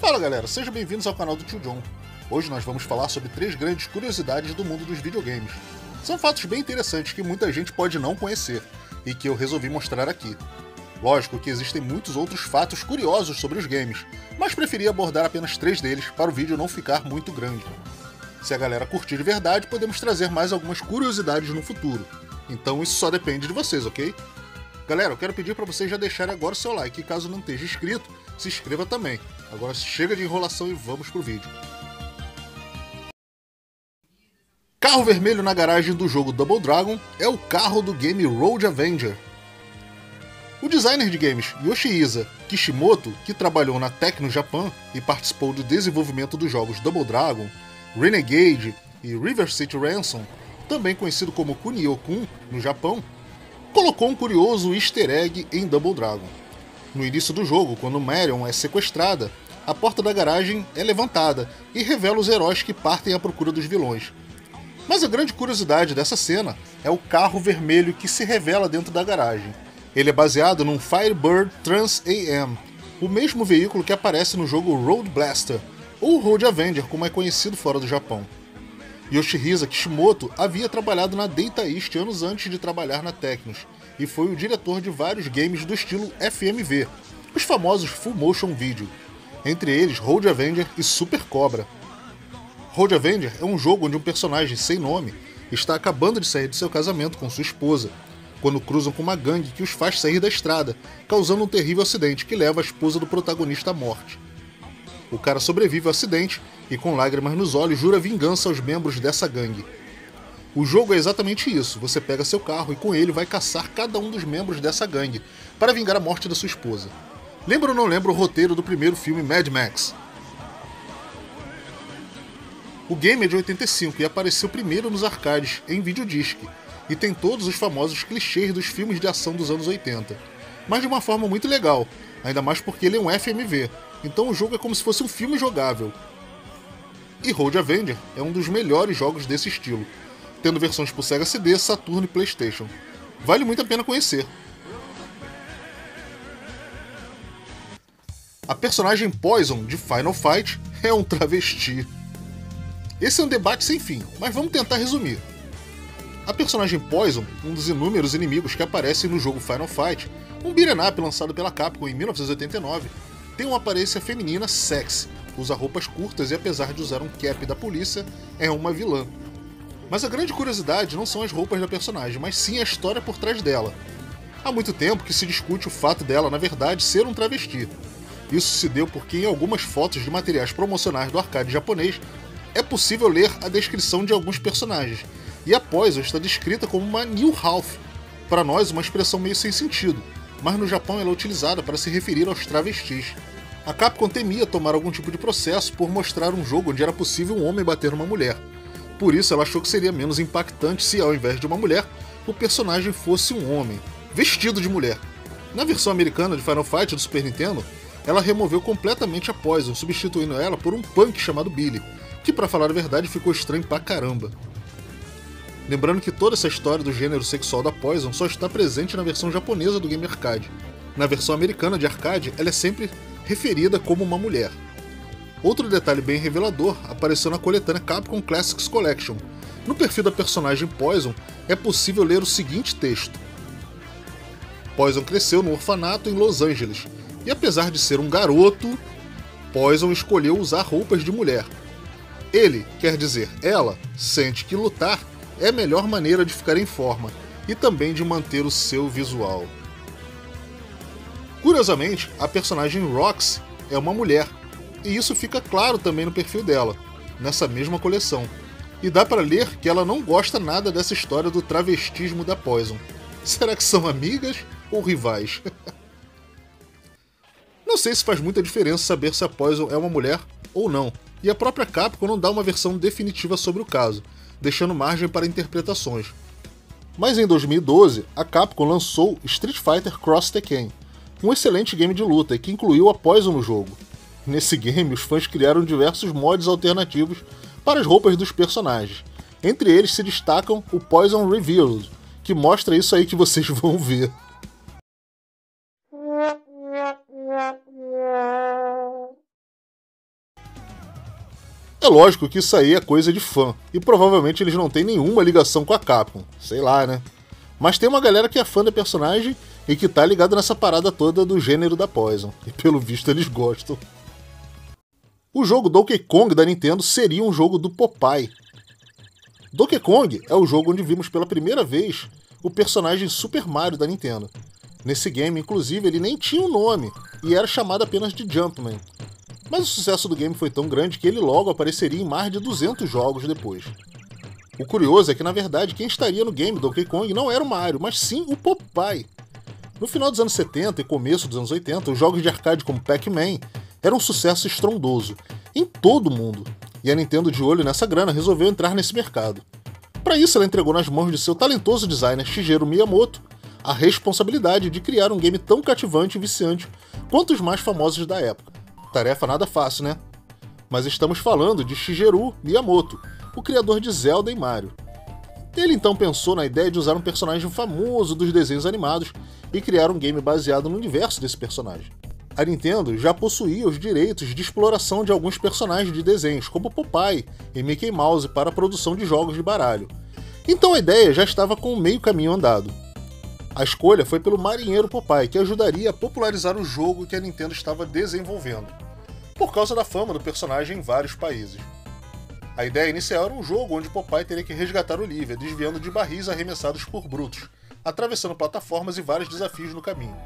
Fala galera, sejam bem-vindos ao canal do Tio John. Hoje nós vamos falar sobre três grandes curiosidades do mundo dos videogames. São fatos bem interessantes que muita gente pode não conhecer e que eu resolvi mostrar aqui. Lógico que existem muitos outros fatos curiosos sobre os games, mas preferi abordar apenas três deles para o vídeo não ficar muito grande. Se a galera curtir de verdade, podemos trazer mais algumas curiosidades no futuro. Então isso só depende de vocês, ok? Galera, eu quero pedir para vocês já deixarem agora o seu like e caso não esteja inscrito, se inscreva também. Agora chega de enrolação e vamos pro vídeo. Carro vermelho na garagem do jogo Double Dragon é o carro do game Road Avenger. O designer de games Yoshihisa Kishimoto, que trabalhou na Tecno Japan e participou do desenvolvimento dos jogos Double Dragon, Renegade e River City Ransom, também conhecido como Kunio-kun no Japão, colocou um curioso easter egg em Double Dragon. No início do jogo, quando Marion é sequestrada, a porta da garagem é levantada e revela os heróis que partem à procura dos vilões. Mas a grande curiosidade dessa cena é o carro vermelho que se revela dentro da garagem. Ele é baseado num Firebird Trans AM, o mesmo veículo que aparece no jogo Road Blaster, ou Road Avenger, como é conhecido fora do Japão. Yoshihisa Kishimoto havia trabalhado na Data East anos antes de trabalhar na Tecnos, e foi o diretor de vários games do estilo FMV, os famosos Full Motion Video, entre eles Road Avenger e Super Cobra. Road Avenger é um jogo onde um personagem sem nome está acabando de sair de seu casamento com sua esposa, quando cruzam com uma gangue que os faz sair da estrada, causando um terrível acidente que leva a esposa do protagonista à morte. O cara sobrevive ao acidente e, com lágrimas nos olhos, jura vingança aos membros dessa gangue. O jogo é exatamente isso: você pega seu carro e com ele vai caçar cada um dos membros dessa gangue para vingar a morte da sua esposa. Lembra ou não lembra o roteiro do primeiro filme Mad Max? O game é de 85 e apareceu primeiro nos arcades, em videodisc, e tem todos os famosos clichês dos filmes de ação dos anos 80, mas de uma forma muito legal, ainda mais porque ele é um FMV, então o jogo é como se fosse um filme jogável. E Road Avenger é um dos melhores jogos desse estilo, tendo versões por Sega CD, Saturn e PlayStation. Vale muito a pena conhecer. A personagem Poison de Final Fight é um travesti. Esse é um debate sem fim, mas vamos tentar resumir. A personagem Poison, um dos inúmeros inimigos que aparecem no jogo Final Fight, um beat'em up lançado pela Capcom em 1989, tem uma aparência feminina sexy, usa roupas curtas e apesar de usar um cap da polícia, é uma vilã. Mas a grande curiosidade não são as roupas da personagem, mas sim a história por trás dela. Há muito tempo que se discute o fato dela, na verdade, ser um travesti. Isso se deu porque em algumas fotos de materiais promocionais do arcade japonês é possível ler a descrição de alguns personagens, e a Poison está descrita como uma New Half, para nós uma expressão meio sem sentido, mas no Japão ela é utilizada para se referir aos travestis. A Capcom temia tomar algum tipo de processo por mostrar um jogo onde era possível um homem bater numa mulher. Por isso ela achou que seria menos impactante se, ao invés de uma mulher, o personagem fosse um homem, vestido de mulher. Na versão americana de Final Fight do Super Nintendo, ela removeu completamente a Poison, substituindo ela por um punk chamado Billy, que para falar a verdade ficou estranho pra caramba. Lembrando que toda essa história do gênero sexual da Poison só está presente na versão japonesa do game arcade. Na versão americana de arcade, ela é sempre referida como uma mulher. Outro detalhe bem revelador apareceu na coletânea Capcom Classics Collection. No perfil da personagem Poison é possível ler o seguinte texto: Poison cresceu no orfanato em Los Angeles e, apesar de ser um garoto, Poison escolheu usar roupas de mulher. Ele, quer dizer, ela, sente que lutar é a melhor maneira de ficar em forma e também de manter o seu visual. Curiosamente, a personagem Roxy é uma mulher, e isso fica claro também no perfil dela, nessa mesma coleção. E dá para ler que ela não gosta nada dessa história do travestismo da Poison. Será que são amigas ou rivais? não sei se faz muita diferença saber se a Poison é uma mulher ou não, e a própria Capcom não dá uma versão definitiva sobre o caso, deixando margem para interpretações. Mas em 2012, a Capcom lançou Street Fighter Cross Tekken, um excelente game de luta que incluiu a Poison no jogo. Nesse game, os fãs criaram diversos mods alternativos para as roupas dos personagens. Entre eles se destacam o Poison Revealed, que mostra isso aí que vocês vão ver. É lógico que isso aí é coisa de fã, e provavelmente eles não têm nenhuma ligação com a Capcom, sei lá, né? Mas tem uma galera que é fã da personagem e que tá ligado nessa parada toda do gênero da Poison, e pelo visto eles gostam. O jogo Donkey Kong da Nintendo seria um jogo do Popeye. Donkey Kong é o jogo onde vimos pela primeira vez o personagem Super Mario da Nintendo. Nesse game, inclusive, ele nem tinha um nome e era chamado apenas de Jumpman, mas o sucesso do game foi tão grande que ele logo apareceria em mais de 200 jogos depois. O curioso é que, na verdade, quem estaria no game Donkey Kong não era o Mario, mas sim o Popeye. No final dos anos 70 e começo dos anos 80, os jogos de arcade como Pac-Man eram um sucesso estrondoso em todo o mundo, e a Nintendo, de olho nessa grana, resolveu entrar nesse mercado. Para isso, ela entregou nas mãos de seu talentoso designer Shigeru Miyamoto a responsabilidade de criar um game tão cativante e viciante quanto os mais famosos da época. Tarefa nada fácil, né? Mas estamos falando de Shigeru Miyamoto, o criador de Zelda e Mario. Ele então pensou na ideia de usar um personagem famoso dos desenhos animados e criar um game baseado no universo desse personagem. A Nintendo já possuía os direitos de exploração de alguns personagens de desenhos, como Popeye e Mickey Mouse, para a produção de jogos de baralho. Então a ideia já estava com meio caminho andado. A escolha foi pelo marinheiro Popeye, que ajudaria a popularizar o jogo que a Nintendo estava desenvolvendo, por causa da fama do personagem em vários países. A ideia inicial era um jogo onde Popeye teria que resgatar Olivia, desviando de barris arremessados por brutos, atravessando plataformas e vários desafios no caminho.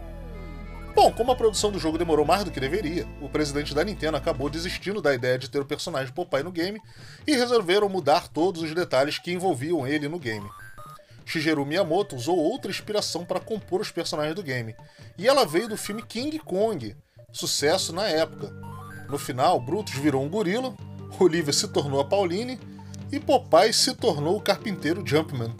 Bom, como a produção do jogo demorou mais do que deveria, o presidente da Nintendo acabou desistindo da ideia de ter o personagem Popeye no game e resolveram mudar todos os detalhes que envolviam ele no game. Shigeru Miyamoto usou outra inspiração para compor os personagens do game, e ela veio do filme King Kong, sucesso na época. No final, Brutus virou um gorila, Olivia se tornou a Pauline e Popeye se tornou o carpinteiro Jumpman.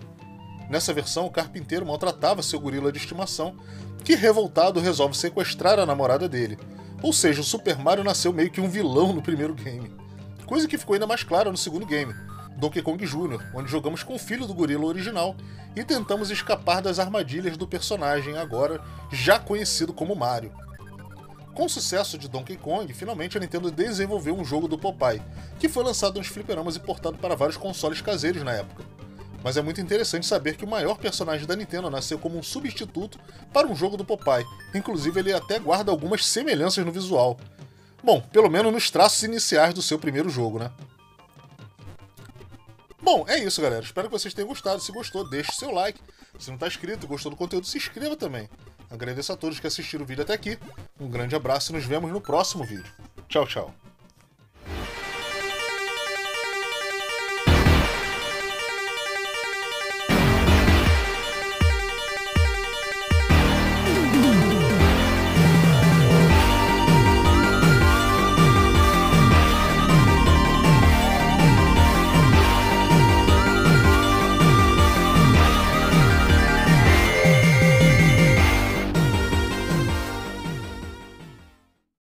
Nessa versão, o carpinteiro maltratava seu gorila de estimação, que revoltado resolve sequestrar a namorada dele. Ou seja, o Super Mario nasceu meio que um vilão no primeiro game. Coisa que ficou ainda mais clara no segundo game, Donkey Kong Jr., onde jogamos com o filho do gorila original e tentamos escapar das armadilhas do personagem agora já conhecido como Mario. Com o sucesso de Donkey Kong, finalmente a Nintendo desenvolveu um jogo do Popeye, que foi lançado nos fliperamas e portado para vários consoles caseiros na época. Mas é muito interessante saber que o maior personagem da Nintendo nasceu como um substituto para um jogo do Popeye, inclusive ele até guarda algumas semelhanças no visual. Bom, pelo menos nos traços iniciais do seu primeiro jogo, né? Bom, é isso, galera. Espero que vocês tenham gostado. Se gostou, deixe seu like. Se não está inscrito e gostou do conteúdo, se inscreva também. Agradeço a todos que assistiram o vídeo até aqui. Um grande abraço e nos vemos no próximo vídeo. Tchau, tchau.